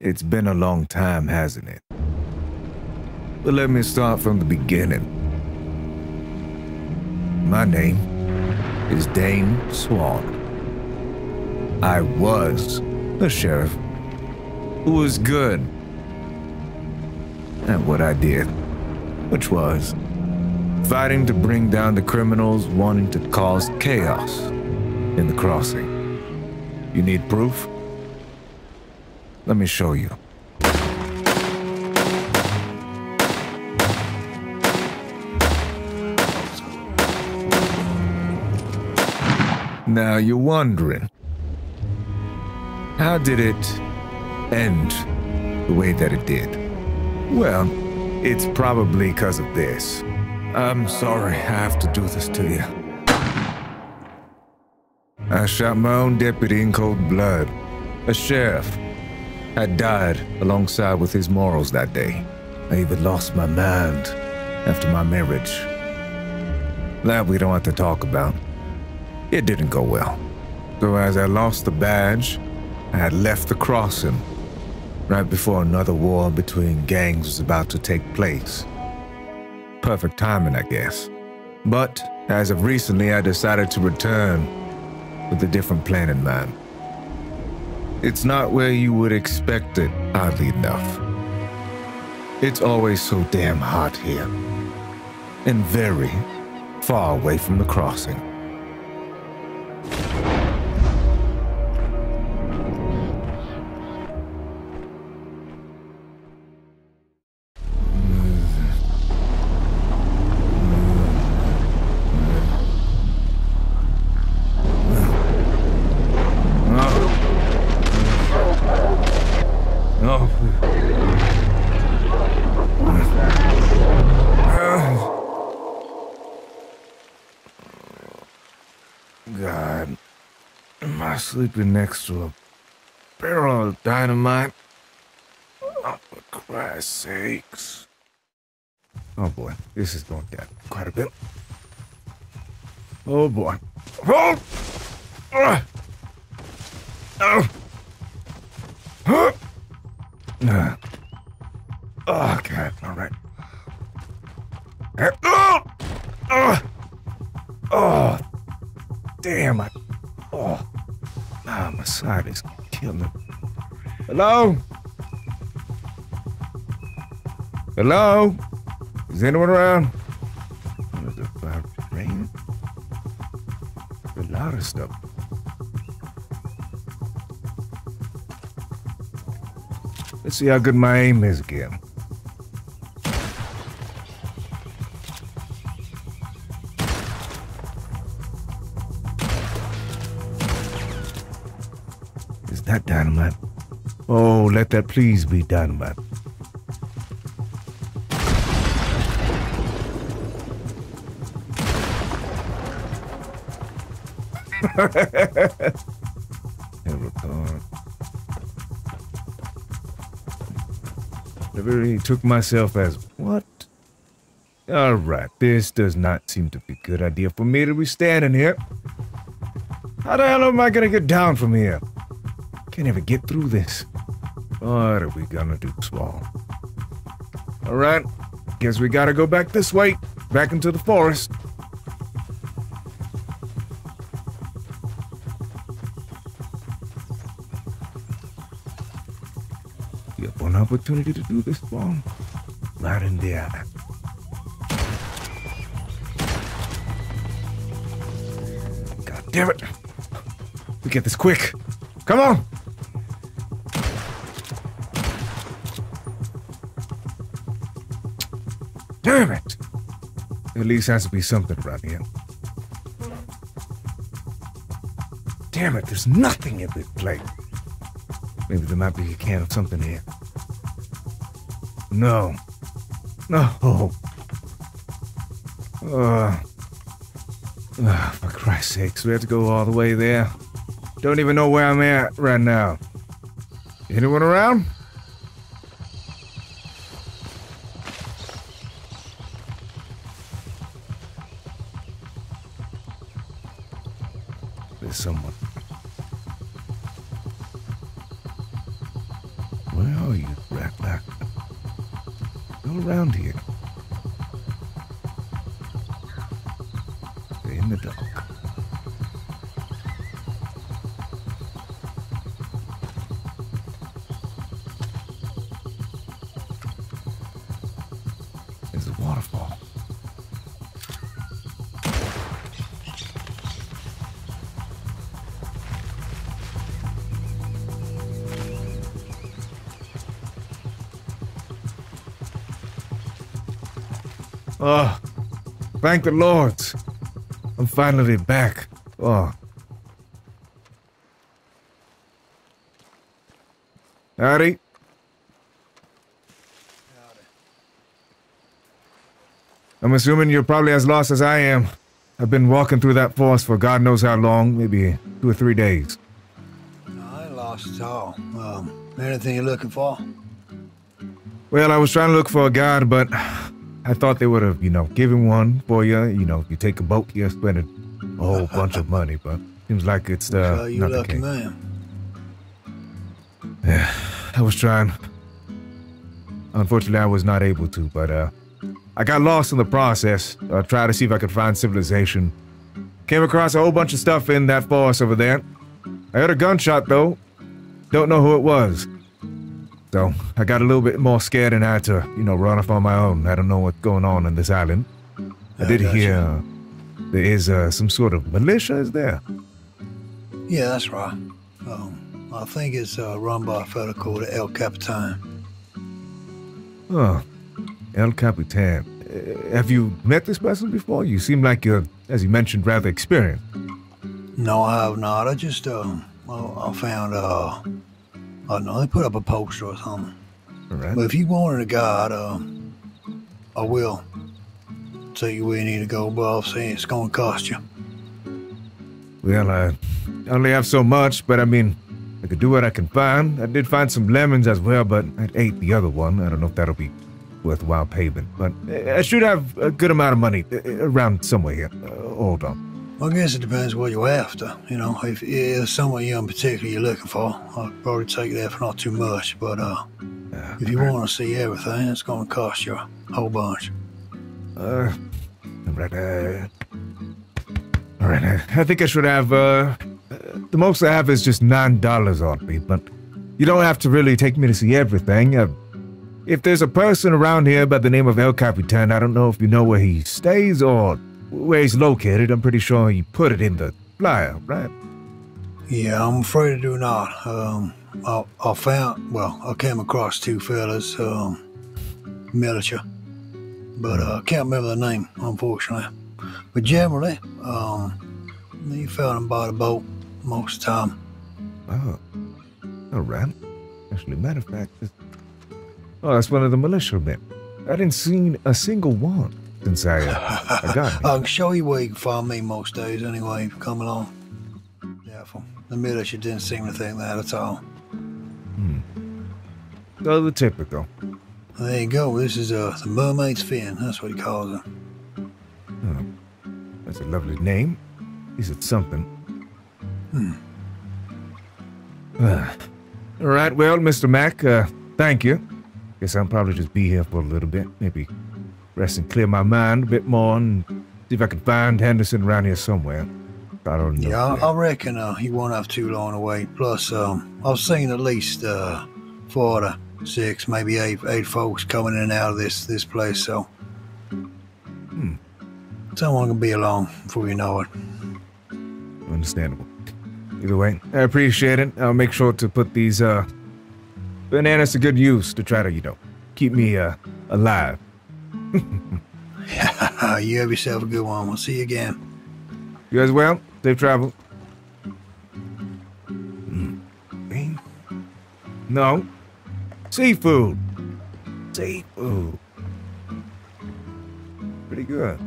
It's been a long time, hasn't it? But let me start from the beginning. My name is Dane Swan. I was a sheriff who was good at what I did, which was fighting to bring down the criminals wanting to cause chaos in the crossing. You need proof? Let me show you. Now you're wondering, how did it end the way that it did? Well, it's probably because of this. I'm sorry I have to do this to you. I shot my own deputy in cold blood. A sheriff had died alongside with his morals that day. I even lost my mind after my marriage. That we don't have to talk about. It didn't go well. So as I lost the badge, I had left the crossing right before another war between gangs was about to take place. Perfect timing, I guess. But as of recently, I decided to return with a different plan in mind. It's not where you would expect it, oddly enough. It's always so damn hot here, and very far away from the crossing. God, am I sleeping next to a barrel of dynamite? Oh, for Christ's sakes. Oh boy, this is going down quite a bit. Oh boy. Oh! Uh! Oh! Huh! Side is killing. Hello? Hello? Is anyone around? What is it rain? A lot of stuff. Let's see how good my aim is again. That dynamite? Oh, let that please be dynamite. Never really took myself as what? All right, this does not seem to be a good idea for me to be standing here. How the hell am I gonna get down from here? Can't get through this. What are we gonna do, Swan? All right, guess we gotta go back this way, back into the forest. You have one opportunity to do this, Swan. Right in the eye. God damn it. We get this quick. Come on. Damn it. At least has to be something around here. Damn it, there's nothing in this place. Maybe there might be a can of something here. No. No. Uh, uh, for Christ's sakes, we have to go all the way there. Don't even know where I'm at right now. Anyone around? There's someone. Where are you, rat back. All around here. Stay in the dark. There's a waterfall. Oh, thank the Lord. I'm finally back. Oh. Howdy. I'm assuming you're probably as lost as I am. I've been walking through that forest for God knows how long, maybe two or three days. No, I ain't lost at all. Um, anything you're looking for? Well, I was trying to look for a guide, but I thought they would have, you know, given one for you. You know, you take a boat, you're spending a whole bunch of money, but seems like it's uh, you not the case. man. Yeah, I was trying. Unfortunately, I was not able to, but uh, I got lost in the process. I tried to see if I could find civilization. Came across a whole bunch of stuff in that forest over there. I heard a gunshot though. Don't know who it was. So I got a little bit more scared and I had to, you know, run off on my own. I don't know what's going on in this island. I did gotcha. hear uh, there is uh, some sort of militia, is there? Yeah, that's right. Um, I think it's uh, run by a fellow called El Capitan. Oh, El Capitan. Uh, have you met this person before? You seem like you're, as you mentioned, rather experienced. No, I have not. I just, um, well, I found, uh, I don't know, they put up a poster or something. All right. But if you wanted a guide, uh, I will tell you where you need to go, but I'll say it's going to cost you. Well, I only have so much, but I mean, I could do what I can find. I did find some lemons as well, but I ate the other one. I don't know if that'll be worthwhile payment, but I should have a good amount of money uh, around somewhere here. Uh, hold on. I guess it depends what you're after. You know, if it's someone you in particular you're looking for, I'd probably take that for not too much. But uh, if you want to see everything, it's going to cost you a whole bunch. Uh, right. Uh, all right. uh, I think I should have. Uh, uh, the most I have is just nine dollars on me, but you don't have to really take me to see everything. Uh, if there's a person around here by the name of El Capitan, I don't know if you know where he stays or where he's located. I'm pretty sure you put it in the flyer, right? Yeah, I'm afraid I do not. Um, I, I found, well, I came across two fellas, um, militia, but uh, I can't remember the name, unfortunately. But generally, um, you found them by the boat most of the time. Oh, all right. Actually, matter of fact, oh, that's one of the militia men. I didn't see a single one since I, uh, I got here. I can show you where you can find me most days anyway come along. Yeah, the militia didn't seem to think that at all. Hmm. Oh, the typical. There you go. This is uh, the mermaid's fin. That's what he calls her. it. That's a lovely name. Is it something? Ah. all right, well, Mr. Mack, uh, thank you. Guess I'll probably just be here for a little bit. Maybe rest and clear my mind a bit more and see if I can find Henderson around here somewhere. I don't know. Yeah, I, I reckon uh, he won't have too long to wait. Plus, um, I've seen at least uh, four to six, maybe eight, eight folks coming in and out of this this place. So, someone can be along before you know it. Understandable. Either way, I appreciate it. I'll make sure to put these uh bananas to good use to try to, you know, keep me uh alive. you have yourself a good one. We'll see you again. You as well? Safe travel. Mm. No. Seafood. Seafood. Pretty good.